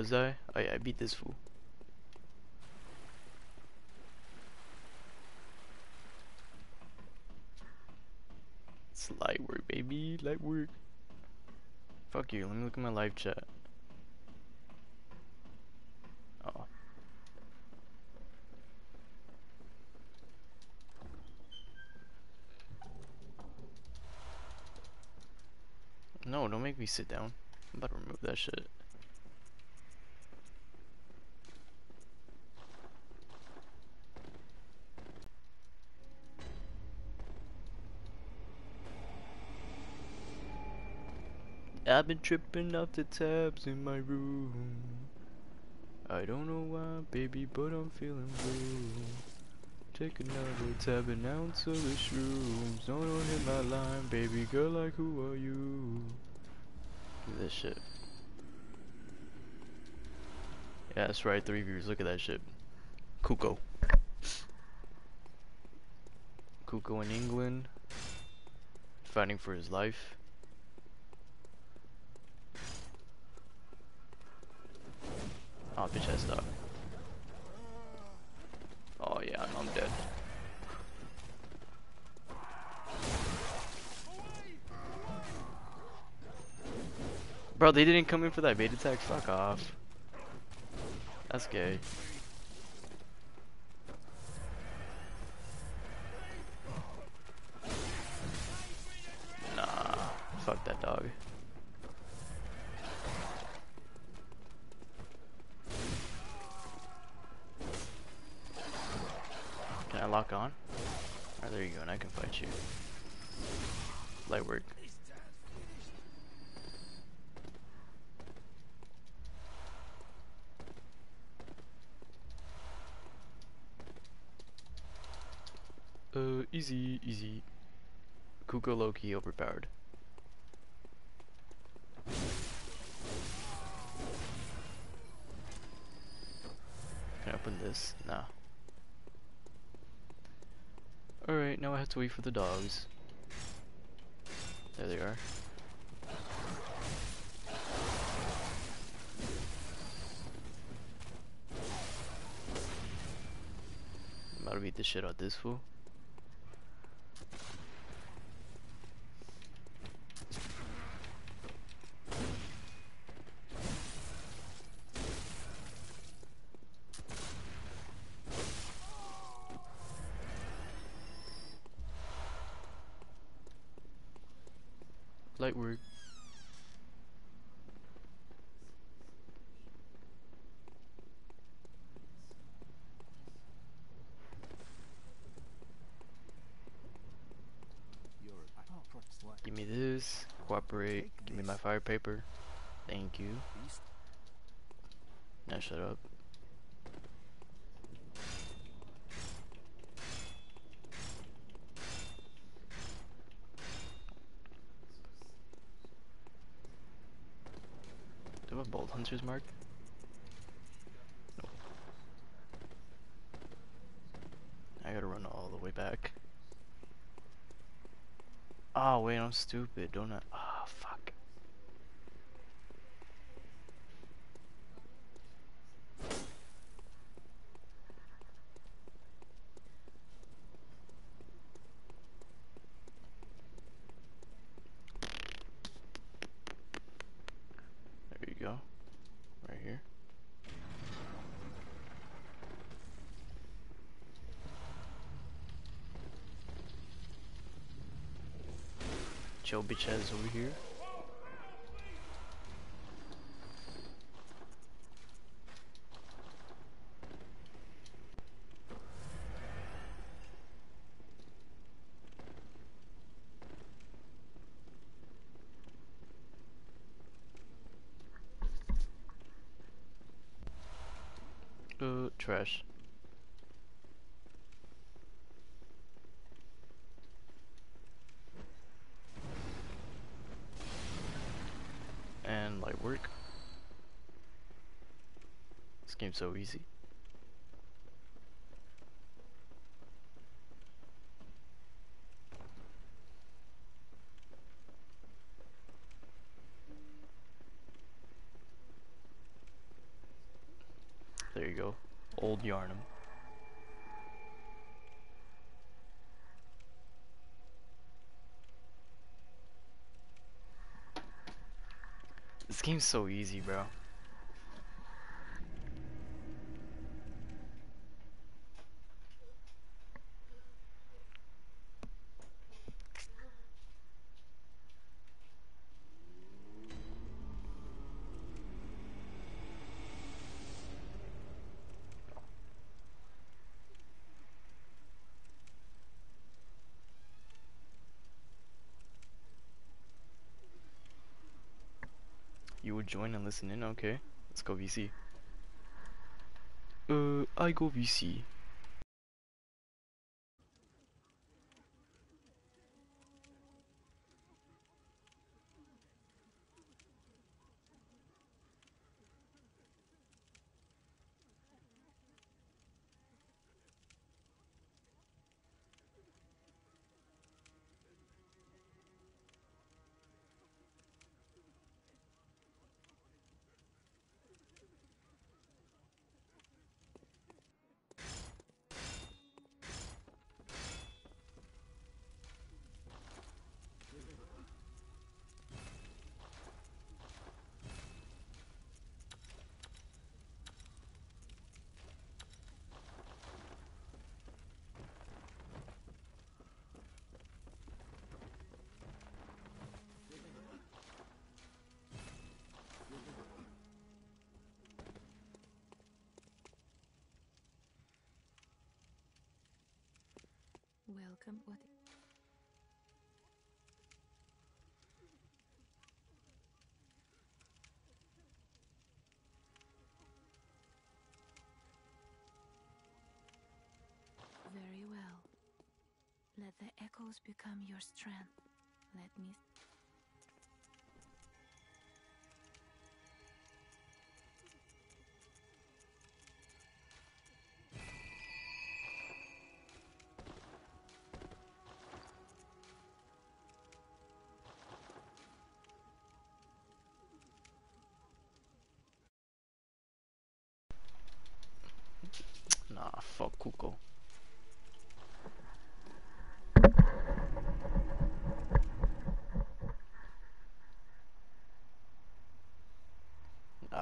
was I? Oh yeah, I beat this fool. It's light work, baby. Light work. Fuck you. Let me look at my live chat. Oh. No, don't make me sit down. I'm about to remove that shit. I've been tripping off the tabs in my room. I don't know why, baby, but I'm feeling blue. Take another tab and ounce of the shrooms. Don't hit my line, baby girl, like who are you? This shit. Yeah, that's right, three views, look at that shit. Cuco. Cuco in England. Fighting for his life. Oh, bitch ass dog. Oh yeah, I'm, I'm dead. Bro, they didn't come in for that bait attack. Fuck off. That's gay. Nah, fuck that dog. Lock on? Oh, there you go, and I can fight you. Light work. Uh, easy, easy. Cuco Loki overpowered. Can I open this? Nah. Alright, now I have to wait for the dogs. There they are. I'm about to beat the shit out of this fool. Light work. Give me this. Cooperate. Give me my fire paper. Thank you. Now shut up. Do I have a bold hunter's mark? Nope. I gotta run all the way back. Oh wait, I'm stupid, don't I? Oh fuck. There you go. Right here. Joe bitch ass over here. Uh, trash. And light work. Game's so easy. There you go. Old Yharnam. This game's so easy, bro. You would join and listen in? Okay. Let's go VC. Uh, I go VC. Echoes become your strength. Let me.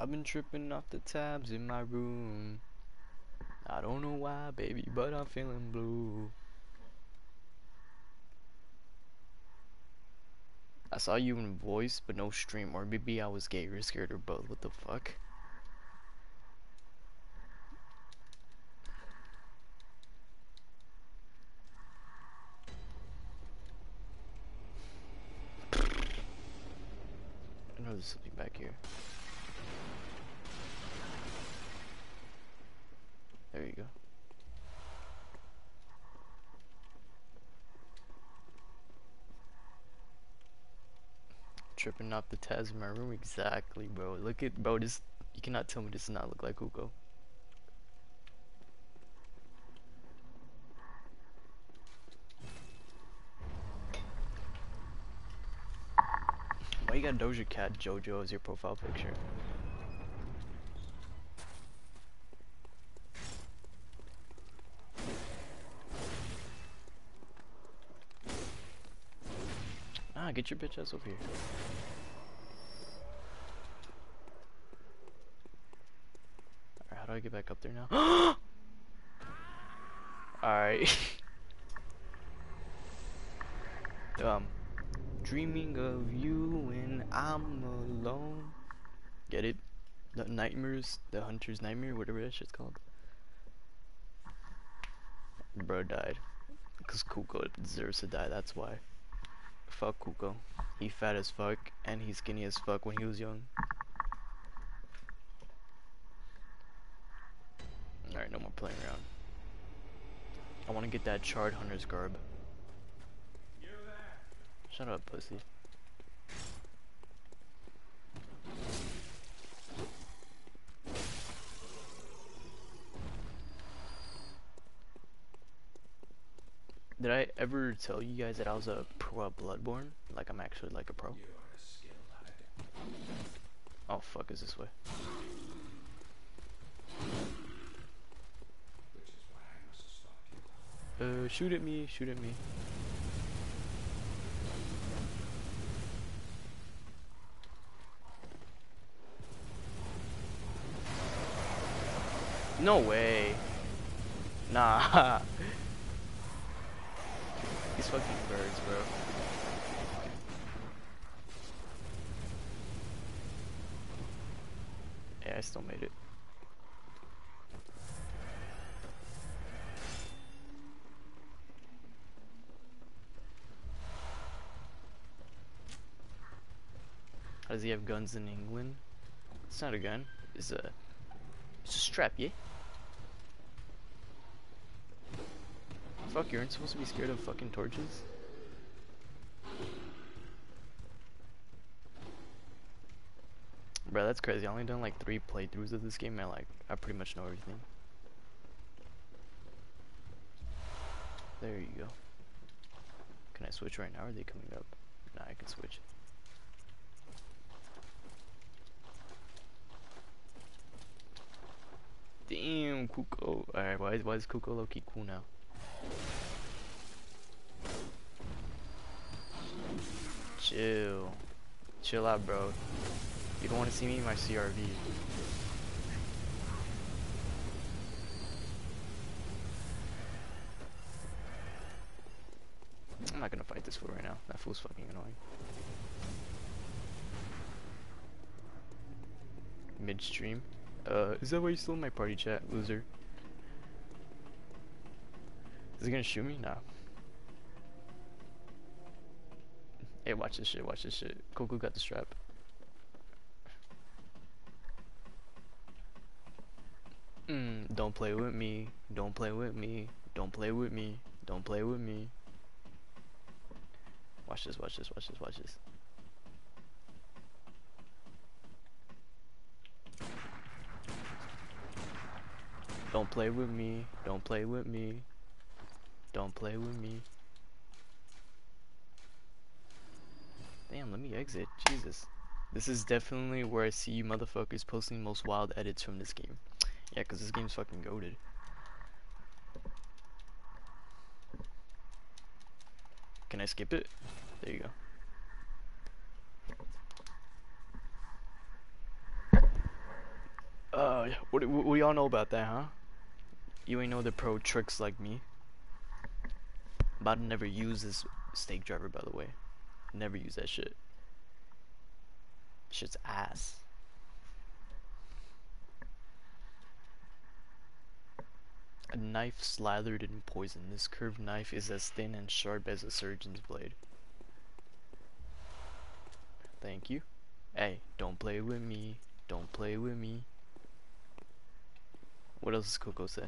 I've been tripping off the tabs in my room. I don't know why, baby, but I'm feeling blue. I saw you in voice, but no stream, or maybe I was gay or scared or both. What the fuck? I know there's something back here. There you go. Tripping off the tabs in my room, exactly, bro. Look at, bro. This you cannot tell me this does not look like Cuco. Why you got Doja Cat JoJo as your profile picture? Ah, get your bitch ass over here. Alright, how do I get back up there now? Alright. um, dreaming of you when I'm alone. Get it? The nightmares, the hunter's nightmare, whatever that shit's called. Bro died. Cause Cuco deserves to die, that's why. Fuck Cuco. He fat as fuck, and he's skinny as fuck when he was young. Alright, no more playing around. I wanna get that charred hunter's garb. Shut up, pussy. Did I ever tell you guys that I was a pro at Bloodborne? Like I'm actually like a pro? Oh fuck, is this way? Uh, shoot at me, shoot at me. No way. Nah. These fucking birds, bro. Yeah, I still made it. How does he have guns in England? It's not a gun. It's a it's a strap, yeah? Fuck, you aren't supposed to be scared of fucking torches? Bro, that's crazy. I only done like three playthroughs of this game and like I pretty much know everything. There you go. Can I switch right now? Or are they coming up? Nah, I can switch. Damn, Cuco. Alright, why, why is Cuco low-key cool now? Chill. Chill out, bro. You don't want to see me in my CRV. I'm not gonna fight this fool right now. That fool's fucking annoying. Midstream. Uh, is that why you still in my party chat, loser? Is he gonna shoot me? Nah. Hey, watch this shit, watch this shit. Coco got the strap. Mm, don't play with me. Don't play with me. Don't play with me. Don't play with me. Watch this, watch this, watch this, watch this. Don't play with me. Don't play with me. Don't play with me. Damn, let me exit. Jesus. This is definitely where I see you motherfuckers posting most wild edits from this game. Yeah, because this game's fucking goaded. Can I skip it? There you go. Uh, what, what, what do y'all know about that, huh? You ain't know the pro tricks like me. About to never use this stake driver, by the way. Never use that shit. Shit's ass. A knife slathered in poison. This curved knife is as thin and sharp as a surgeon's blade. Thank you. Hey, don't play with me. Don't play with me. What else does Coco say?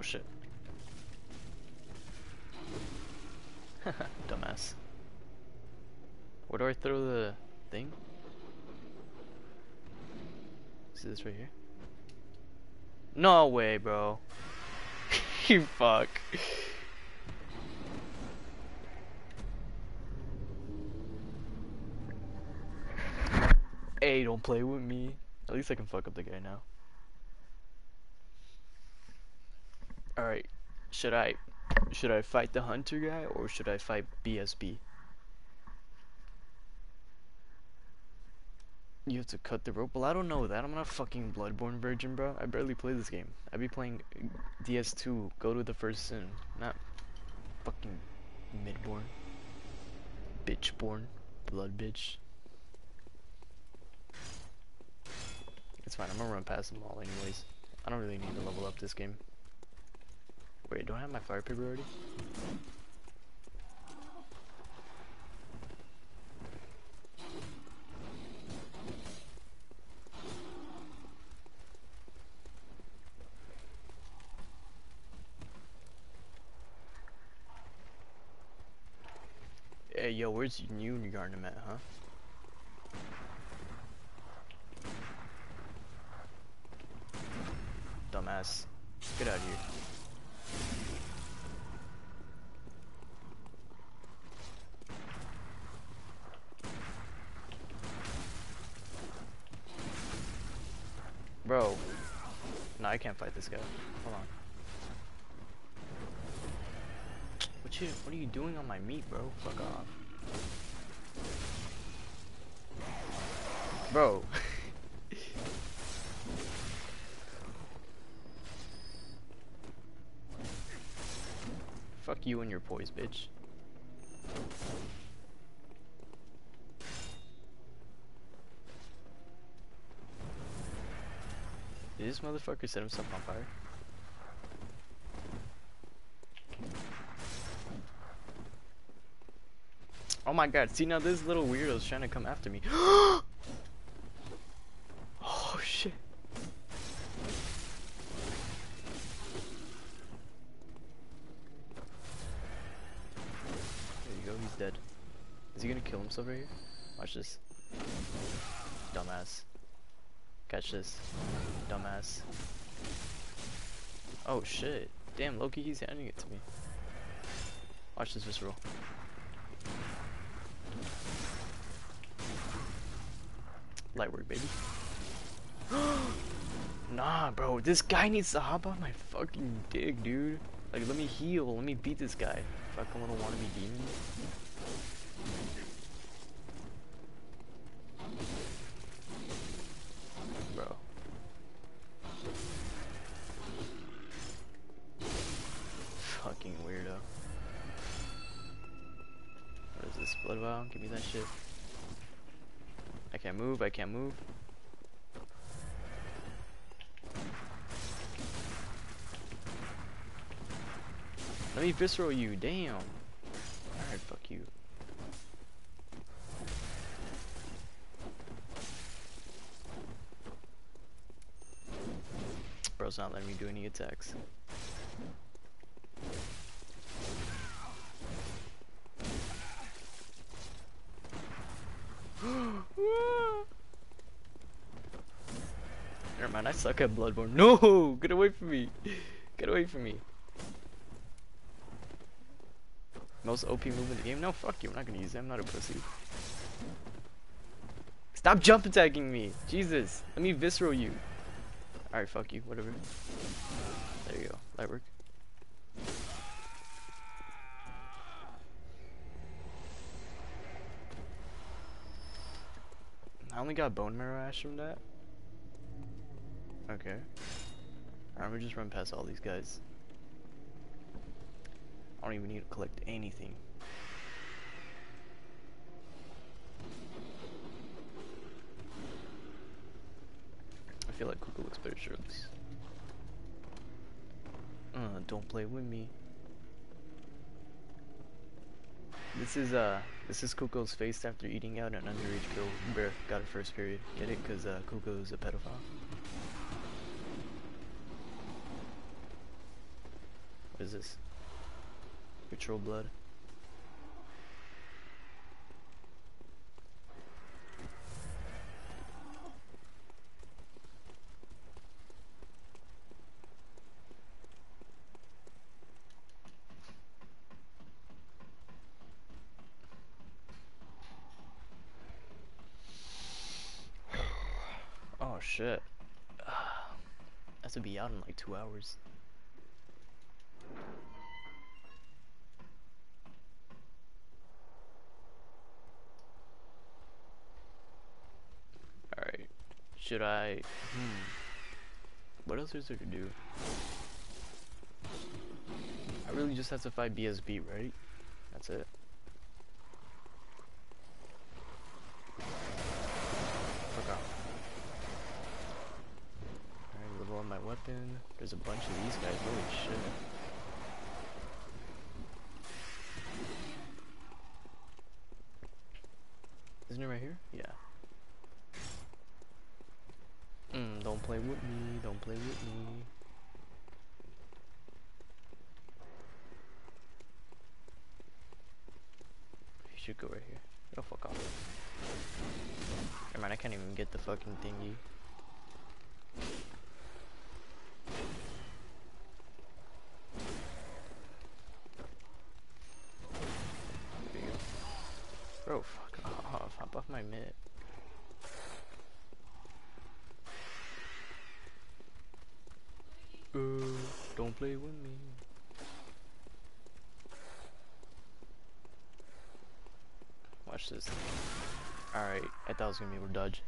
Oh shit. Dumbass. Where do I throw the thing? See this right here? No way, bro. you fuck. Hey, don't play with me. At least I can fuck up the guy now. Alright, should I should I fight the hunter guy or should I fight BSB? You have to cut the rope? Well, I don't know that. I'm not a fucking Bloodborne virgin, bro. I barely play this game. I'd be playing DS2, go to the first sin. Not fucking midborn. Bitchborn. Blood bitch. It's fine, I'm gonna run past them all anyways. I don't really need to level up this game. Wait, do I have my fire paper already? Hey, yo, where's you and Yharnam at, huh? Dumbass. Get out of here. Bro. No, I can't fight this guy. Hold on. What you what are you doing on my meat, bro? Fuck off. Bro. Fuck you and your poise, bitch. This motherfucker set himself on fire? Oh my god, see now this little weirdo's trying to come after me. oh shit. There you go, he's dead. Is he gonna kill himself right here? Watch this. Dumbass. Catch this. Dumbass. Oh shit. Damn, Loki, he's handing it to me. Watch this visceral. Light work, baby. nah, bro, this guy needs to hop on my fucking dick, dude. Like, let me heal, let me beat this guy. Fucking little wannabe demon. Can't move. Let me visceral you, damn. Alright, fuck you. Bro's not letting me do any attacks. Mind, I suck at Bloodborne. No! Get away from me! Get away from me. Most OP move in the game? No, fuck you. I'm not gonna use it. I'm not a pussy. Stop jump attacking me! Jesus! Let me visceral you. Alright, fuck you. Whatever. There you go. Light work. I only got bone marrow ash from that. Okay. I'm gonna just run past all these guys. I don't even need to collect anything. I feel like Kuka looks better shirtless. Uh, don't play with me. This is uh, this is Cuco's face after eating out an underage girl. Bear got her first period. Get it? Cause uh, is a pedophile. Is this? Ritual blood. Oh shit. That's gonna be out in like two hours. Alright. Should I... Hmm. What else is there to do? I really just have to fight BSB, right? That's it. Fuck off. Alright, level up my weapon. There's a bunch of these guys, holy shit. Isn't it right here? Yeah. Mm, don't play with me, don't play with me. You should go right here. Oh, fuck off. Never mind, I can't even get the fucking thingy. There you go. Bro, fuck off. Hop off my mid. Uh, don't play with me. Watch this. Alright, I thought it was gonna be able to dodge.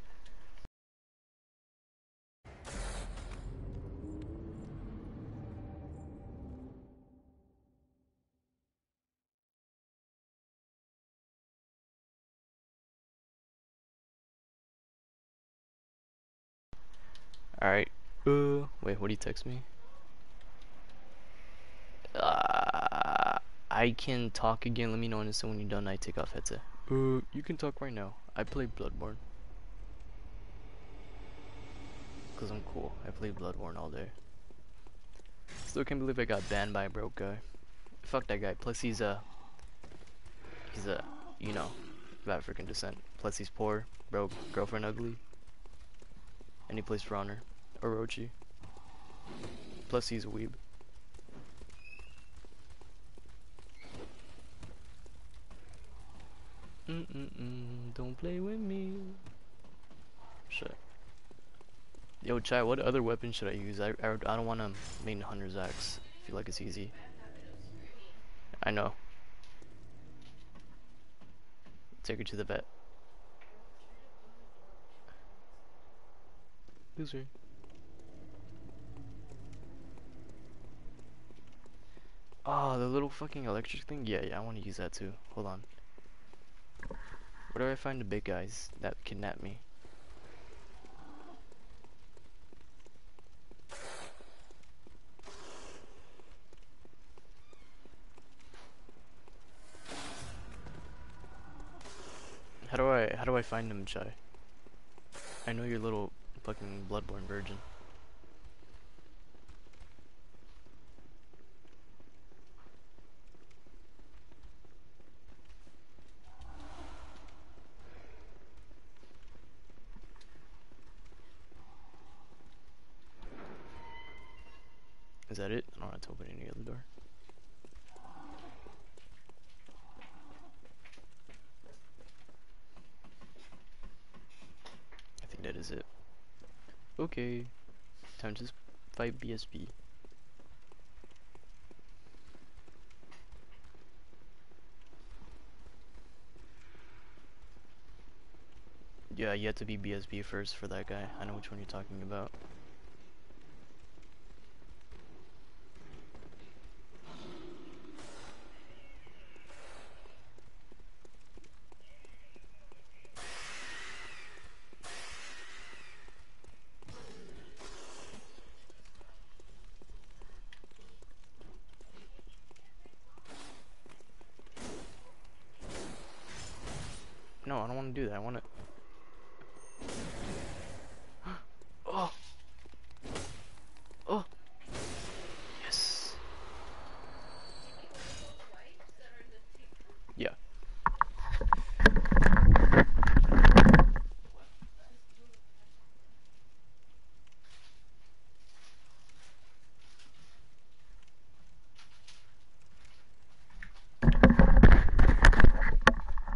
Alright. Uh, wait, what do you text me? Uh, I can talk again. Let me know when you're done. I take off headset. Uh, you can talk right now. I play Bloodborne. Cause I'm cool. I play Bloodborne all day. Still can't believe I got banned by a broke guy. Fuck that guy. Plus he's a, he's a, you know, of African descent. Plus he's poor, broke, girlfriend ugly, and he plays for Honor. Orochi. Plus he's a weeb. Mm mm mm, don't play with me. Shit. Yo, chat, what other weapon should I use? I, I, I don't want to main Hunter's Axe. I feel like it's easy. I know. Take her to the vet. Loser. Oh, the little fucking electric thing? Yeah, yeah, I want to use that too. Hold on. Where do I find the big guys that kidnap me? How do I how do I find them, Chai? I know you're little fucking bloodborne virgin. 5 BSP. Yeah, you have to be BSB first for that guy. I know which one you're talking about. Do that. I want to... oh! Oh! Yes! Yeah.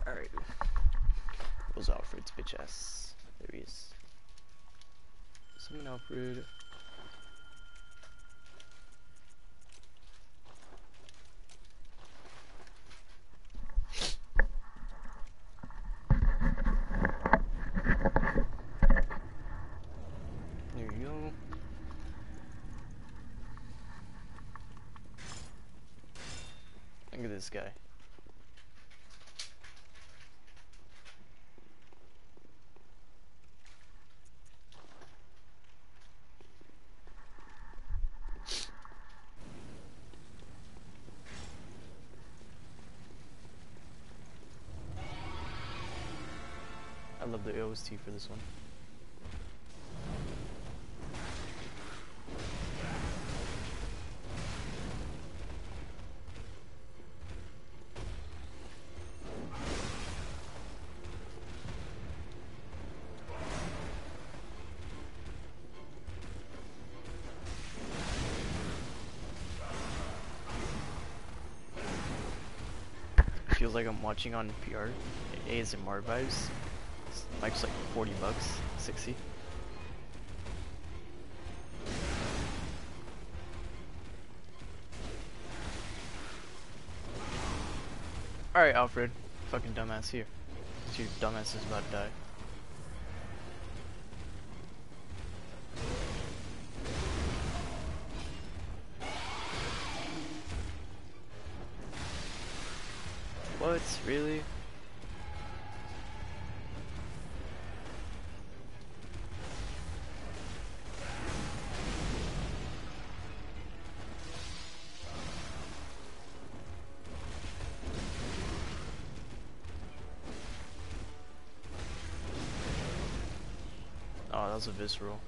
Alright. Where's Alfred's bitch ass? There he is. Summon Alfred. There you go. Look at this guy. I love the OST for this one. like I'm watching on PR, ASMR vibes. Mike's like 40 bucks, 60. Alright, Alfred. Fucking dumbass here. Your dumbass is about to die. What? Really? Oh, that was a visceral.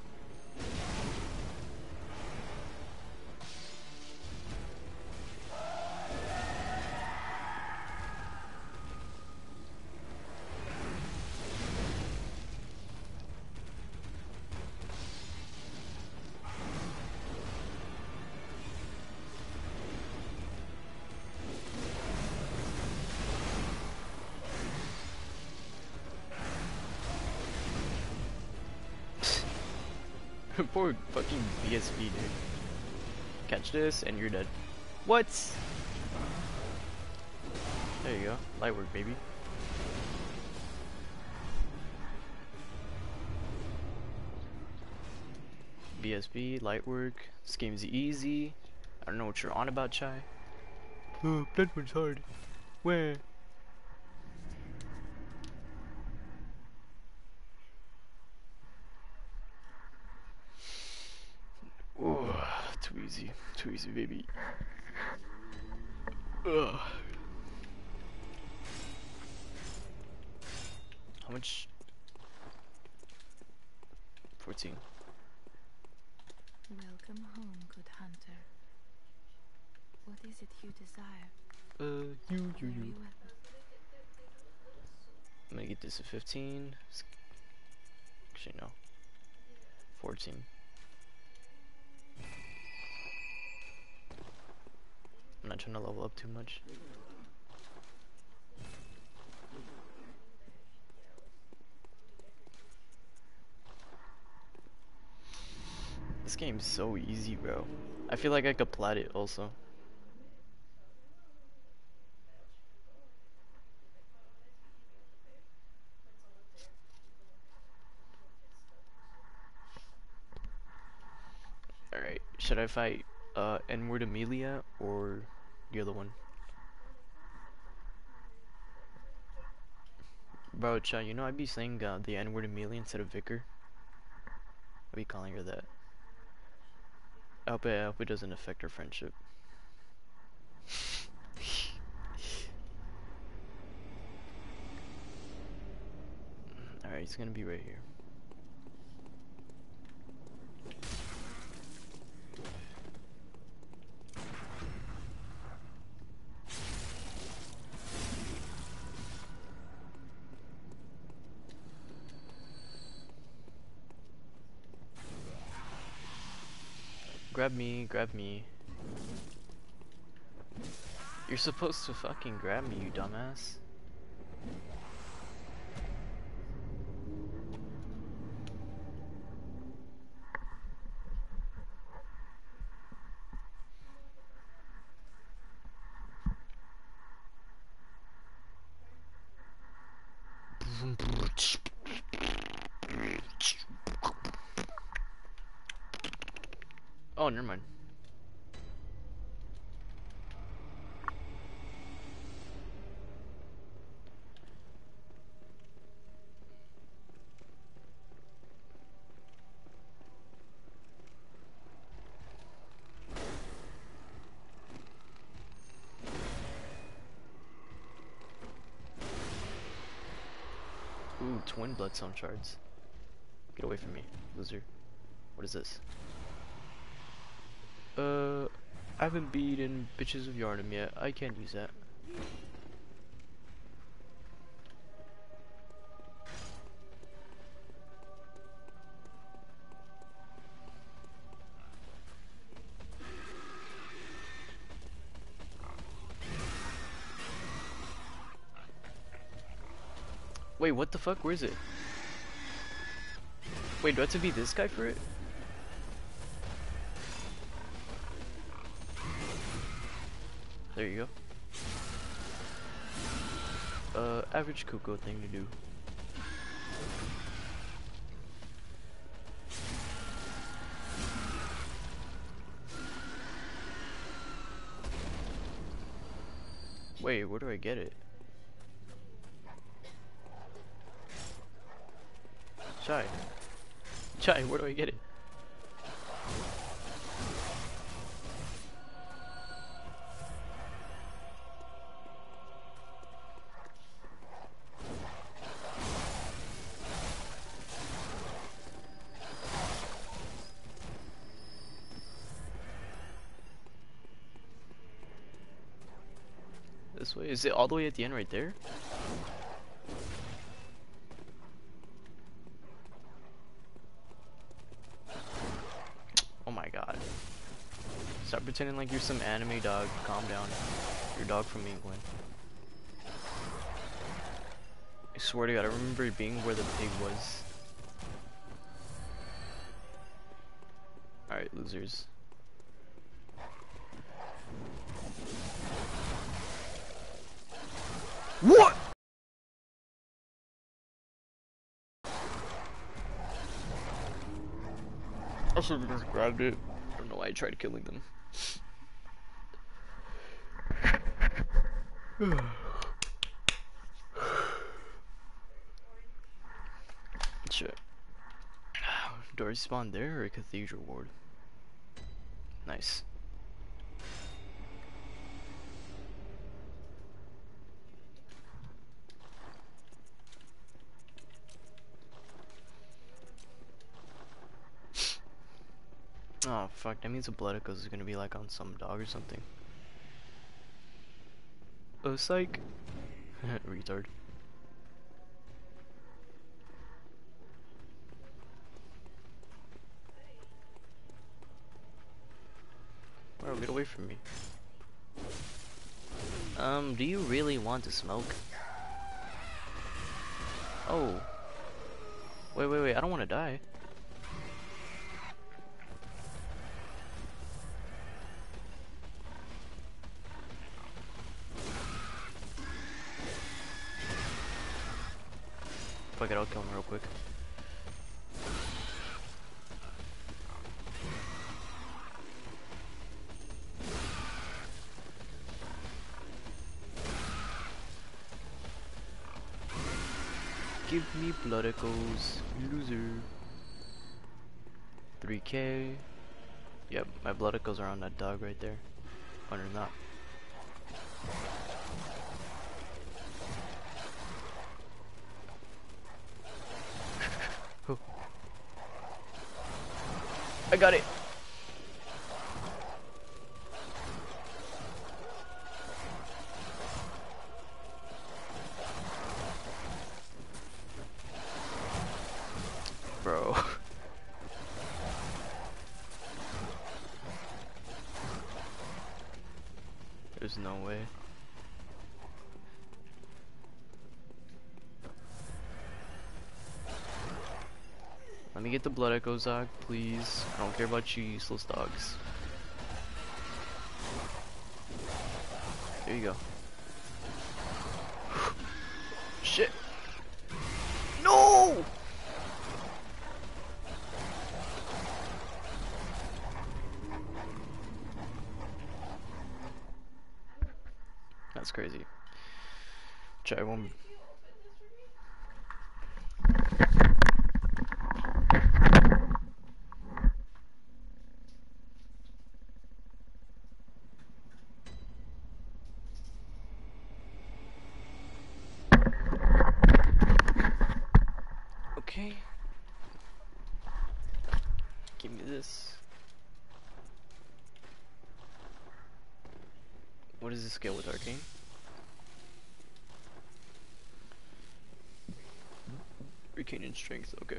Poor fucking BSB, dude. Catch this, and you're dead. What? There you go. Light work, baby. BSB, light work. This game's easy. I don't know what you're on about, Chai. Oh, one's hard. Where? Oh, too easy, baby. Ugh. How much? 14. Welcome home, good hunter. What is it you desire? Uh, you, you, you. I'm gonna get this at 15. Actually, no. 14. I'm not trying to level up too much. This game's so easy, bro. I feel like I could plat it also. Alright, should I fight uh, N-word Amelia or the other one? Bro, Cha, you know I'd be saying uh, the N-word Amelia instead of Vicar. I'd be calling her that. I hope it, I hope it doesn't affect our friendship. Alright, it's gonna be right here. Grab me, grab me. You're supposed to fucking grab me, you dumbass. Oh, never mind. Ooh, twin bloodstone shards. Get away from me, loser. What is this? Uh, I haven't beaten bitches of Yharnam yet. I can't use that. Wait, what the fuck? Where is it? Wait, do I have to be this guy for it? There you go. uh, average Cuco thing to do. Wait, where do I get it? Chai. Chai, where do I get it? Is it all the way at the end right there? Oh my god. Stop pretending like you're some anime dog. Calm down. You're a dog from England. I swear to god, I remember being where the pig was. Alright, losers. What? I should have just grabbed it. I don't know why I tried killing them. Shit. Do I spawn there or a cathedral ward? Nice. Oh fuck, that means the blood echoes is gonna be like on some dog or something. Oh psych. Retard. Bro, get away from me. Um, do you really want to smoke? Oh. Wait, wait, wait, I don't want to die. Fuck it, I'll kill him real quick. Give me blood echoes, loser. 3k. Yep, my blood echoes are on that dog right there. Or not. I got it. Bro. There's no way. Get the blood echo Zog, please. I don't care about you useless dogs. There you go. Shit. No! That's crazy. Try one. Okay. Give me this. What is the skill with arcane? Arcane and strength, okay.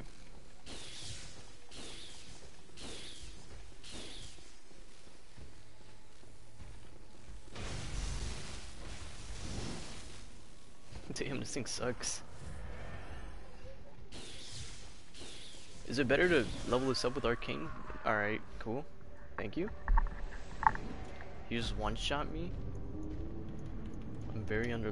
Damn, this thing sucks. Is it better to level this up with arcane? Alright, cool. Thank you. You just one-shot me? very under.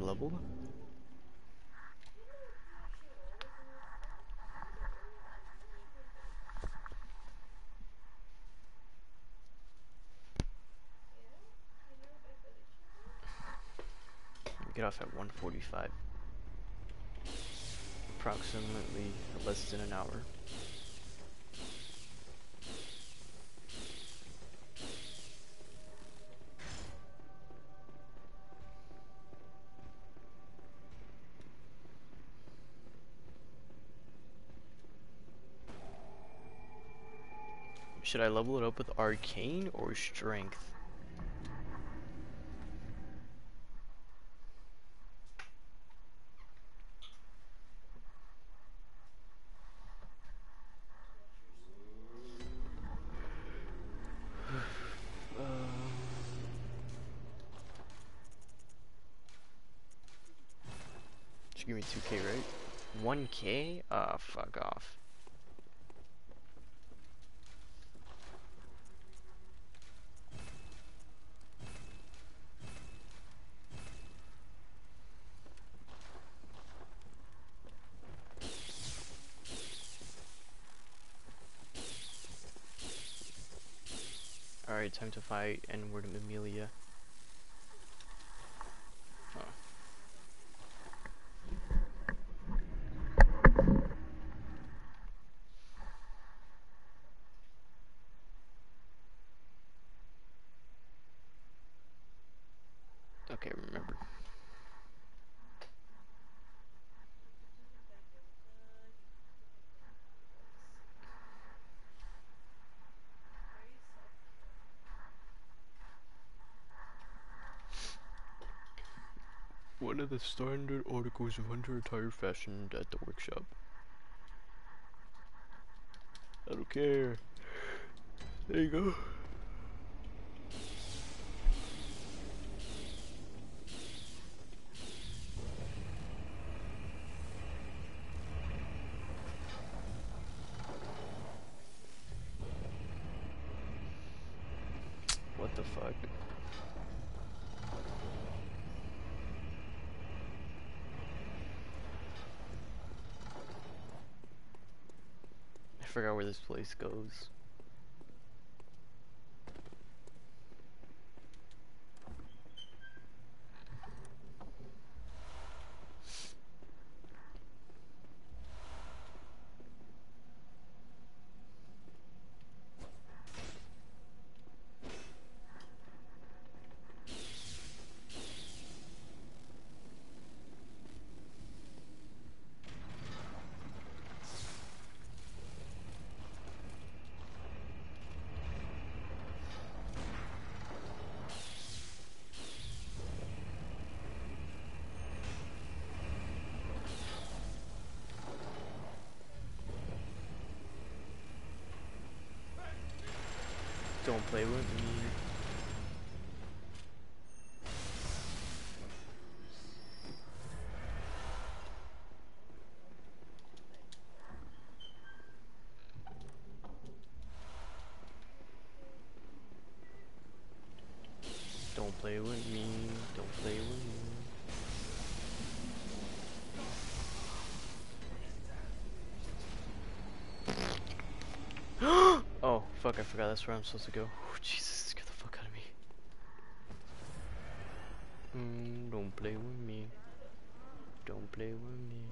Get off at 145. Approximately less than an hour. Should I level it up with arcane or strength? Give me 2k, right? 1k? Ah, fuck off. Alright, time to fight N-word Amelia. Oh. Okay, remember. One of the standard articles of hunter attire fashioned at the workshop. I don't care. There you go. What the fuck? I forgot where this place goes. Play with me. Don't play with me. Don't play with me. oh, fuck, I forgot that's where I'm supposed to go. Oh, Jesus, get the fuck out of me. Mm, don't play with me. Don't play with me.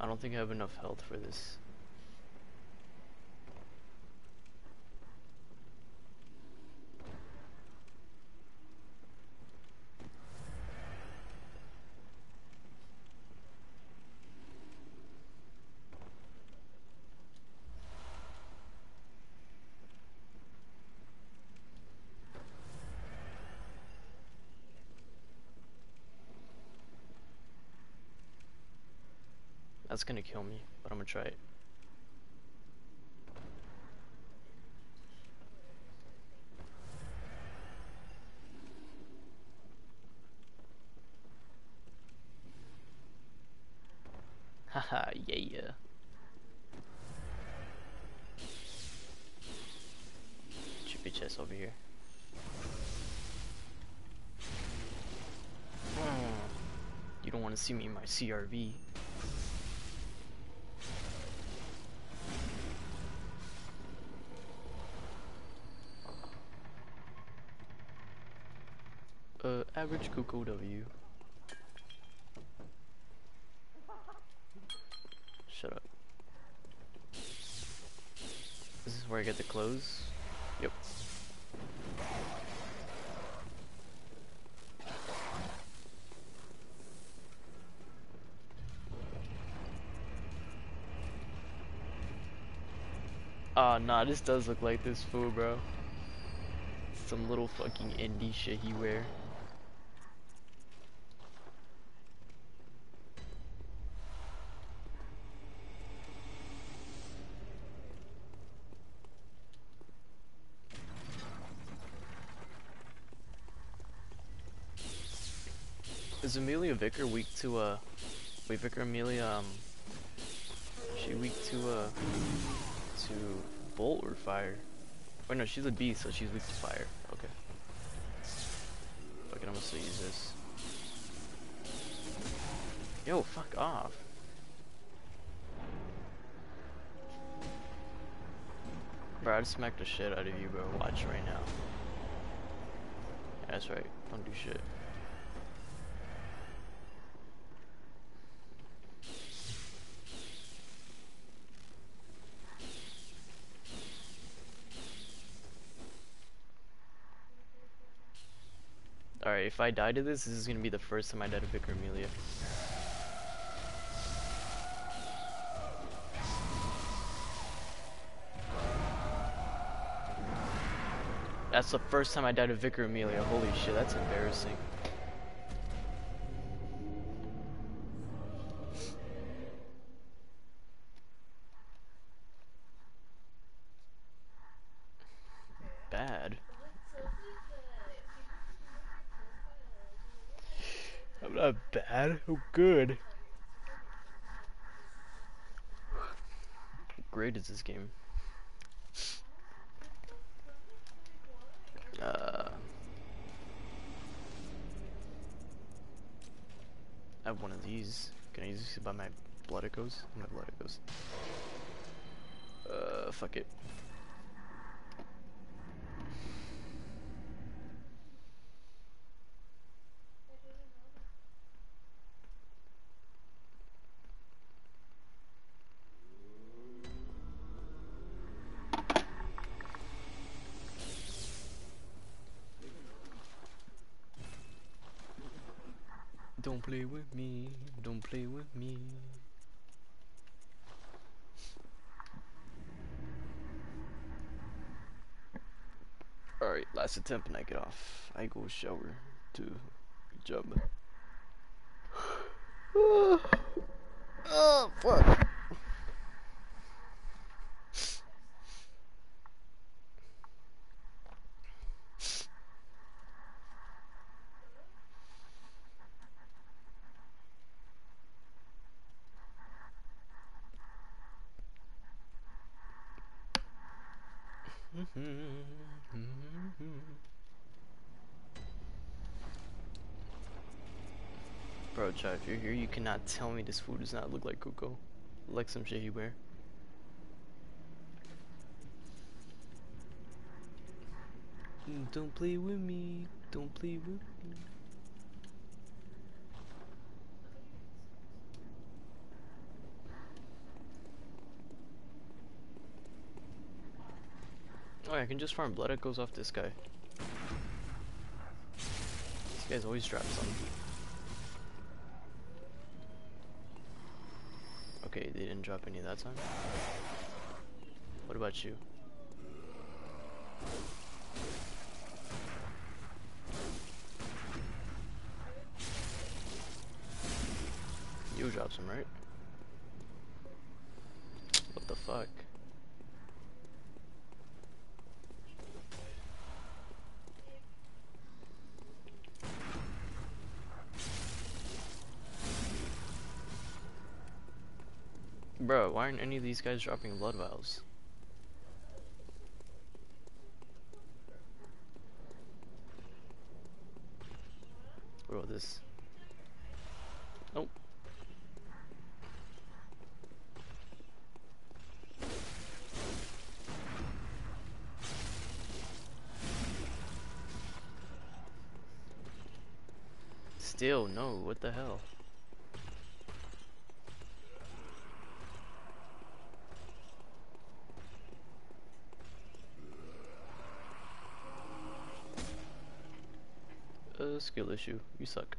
I don't think I have enough health for this. That's gonna kill me, but I'm gonna try it. Haha, yeah. yeah. Chippy chest over here. Hmm. You don't want to see me in my CRV. Uh, Average Cuco W. Shut up. This is where I get the clothes? Yep. Ah, nah, this does look like this fool, bro. Some little fucking indie shit he wear. Amelia Vicar weak to uh wait Vicar Amelia um she weak to uh to bolt or fire? Wait no she's a beast so she's weak to fire. Okay. Fucking I'm gonna still use this. Yo, fuck off. Bro, I'd smack the shit out of you, bro. Watch right now. That's right. Don't do shit. Alright, if I die to this, this is gonna be the first time I die to Vicar Amelia. That's the first time I died to Vicar Amelia. Holy shit, that's embarrassing. Bad. I'm not bad. I'm good. Great is this game. Uh, I have one of these. Can I use this buy my blood echoes? My blood echoes. Uh, fuck it. Don't play with me, don't play with me. Alright, last attempt and I get off. I go shower. Good job. oh, fuck. Mm-hmm. Bro, Chai, if you're here, you cannot tell me this food does not look like Cuco. Like some shit you wear. Mm, don't play with me. Don't play with me. I can just farm blood echoes off this guy. This guy's always dropped something. Okay, they didn't drop any that time. What about you? You dropped some, right? What the fuck? Bro, why aren't any of these guys dropping blood vials? About this? Nope. still, no, what the hell? A skill issue. You suck.